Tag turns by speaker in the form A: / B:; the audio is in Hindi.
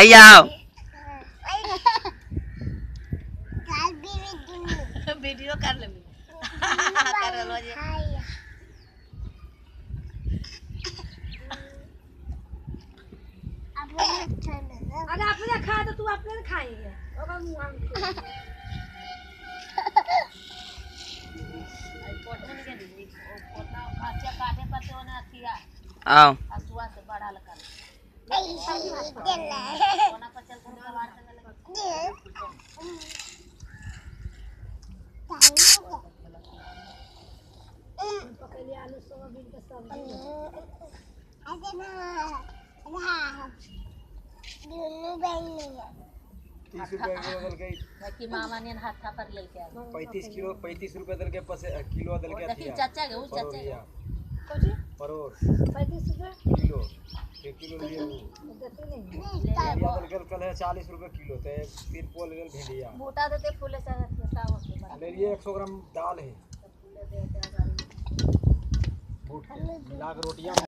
A: आई आओ
B: वीडियो कर ले कर लो जी
C: अरे अपने खाए तो तू अपने न खाएँगे मुँह
B: पोटना अच्छा काटे
A: आओ
B: मामा ने हाथा पर लेके आ
D: पैंतीस किलो पैंतीस रुपए दल के पसे किलो दल के
B: चाचा के चाचा
C: कोची?
D: परोर
C: पैंतीस रुपये?
D: किलो। एक किलो लिए वो।
C: देते नहीं।
D: भिंडिया दल के कल है चालीस रुपए किलो ते फिर पोल गल भिंडिया।
B: बूटा देते फूले
D: ले लिए एक सौ ग्राम दाल है। बूट के। मिला रोटियाँ